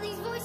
All these voices.